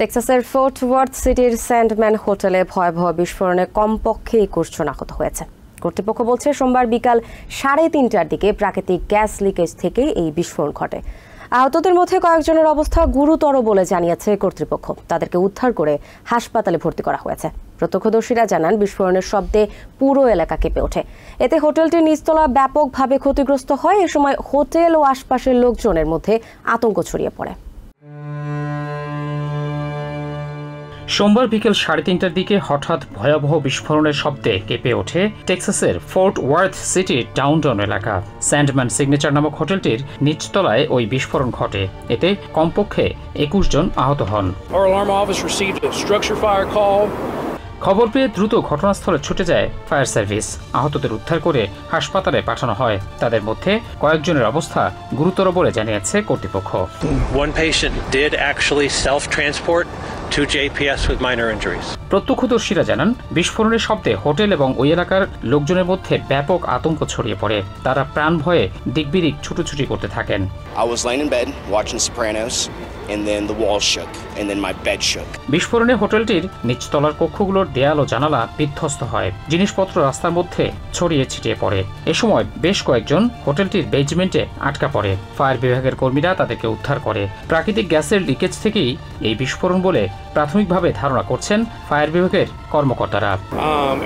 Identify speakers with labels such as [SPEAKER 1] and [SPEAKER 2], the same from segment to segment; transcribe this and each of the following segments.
[SPEAKER 1] টেক্সাসের Fort Worth সিটির Sandman হোটেলে ভয়াবহ বিস্ফোরণে কমপক্ষে একুশ জন আহত হয়েছে। কর্তৃপক্ষ বলছে, সোমবার বিকাল সাড়ে তিনটার দিকে প্রাকৃতিক গ্যাস লিকেজ থেকে এই বিস্ফোরণ ঘটে। আহতদের মধ্যে কয়েকজনের অবস্থা গুরুতর বলে জানিয়েছে কর্তৃপক্ষ। তাদেরকে উদ্ধার করে হাসপাতালে ভর্তি করা হয়েছে। প্রত্যক্ষদর্শীরা জানান, বিস্ফোরণের শব্দে পুরো এলাকা কেঁপে ওঠে। এতে হোটেলটির নিচতলা ব্যাপকভাবে ক্ষতিগ্রস্ত হয়। এ সময় হোটেল ও আশপাশের লোকজনের মধ্যে আতঙ্ক ছড়িয়ে পড়ে।
[SPEAKER 2] সোমবার বিকেল সাড়ে তিনটার দিকে হঠাৎ ভয়াবহ বিস্ফোরণের শব্দে কেঁপে ওঠে টেক্সাসের ফোর্ট ওয়ার্থ সিটির ডাউনটাউন এলাকা। স্যান্ডম্যান সিগনেচার নামক হোটেলটির নিচতলায় ওই বিস্ফোরণ ঘটে। এতে কমপক্ষে একুশ জন আহত হন. খবর পেয়ে দ্রুত ঘটনাস্থলে ছুটে যায় ফায়ার সার্ভিস। আহতদের উদ্ধার করে হাসপাতালে পাঠানো হয়। তাদের মধ্যে কয়েকজনের অবস্থা গুরুতর বলে জানিয়েছে কর্তৃপক্ষ।
[SPEAKER 3] One patient did actually self to JPS with minor injuries.
[SPEAKER 2] প্রত্যক্ষদর্শীরা জানান বিস্ফোরণের শব্দে হোটেল এবং ওই এলাকার লোকজনের মধ্যে ব্যাপক আতঙ্ক ছড়িয়ে পড়ে। তারা প্রাণ ভয়ে দিকবিদিক ছুটোছুটি করতে থাকেন।
[SPEAKER 4] I was laying in bed watching Sopranos, and then the walls shook, and then my bed shook.
[SPEAKER 2] বিস্ফোরণে হোটেলটির নিচতলার কক্ষগুলোর দেয়াল ও জানালা বিধ্বস্ত হয়। জিনিসপত্র রাস্তার মধ্যে ছড়িয়ে ছিটিয়ে পড়ে। এ সময় বেশ কয়েকজন হোটেলটির বেজমেন্টে আটকা পড়ে। ফায়ার বিভাগের কর্মীরা তাদেরকে উদ্ধার করে। প্রাকৃতিক গ্যাসের লিকেজ থেকেই এই বিস্ফোরণ বলে প্রাথমিকভাবে ধারণা করছেন ফায়ার বিভাগের কর্মকর্তারা।
[SPEAKER 5] Um,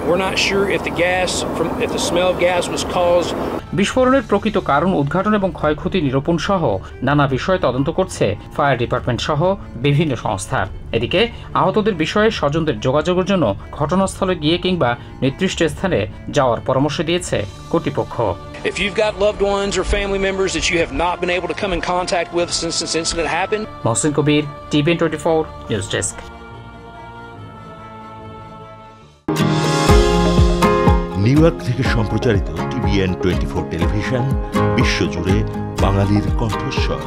[SPEAKER 2] বিস্ফোরণের প্রকৃত কারণ উদ্ঘাটন এবং ক্ষয়ক্ষতি নিরূপণ সহ নানা বিষয় তদন্ত করছে ফায়ার ডিপার্টমেন্ট সহ বিভিন্ন সংস্থা। এদিকে আহতদের বিষয়ে স্বজনদের যোগাযোগের জন্য ঘটনাস্থলে গিয়ে কিংবা নির্দিষ্ট স্থানে যাওয়ার পরামর্শ দিয়েছে কর্তৃপক্ষ।
[SPEAKER 5] If you've got loved ones or family members that you have not been able to come in contact with since this incident happened,
[SPEAKER 2] Mohsin Kabir, TVN News Desk.
[SPEAKER 6] New York থেকে সম্প্রচারিত টিভিএন টোয়েন্টি ফোর টেলিভিশন বিশ্বজুড়ে বাঙালির কণ্ঠস্বর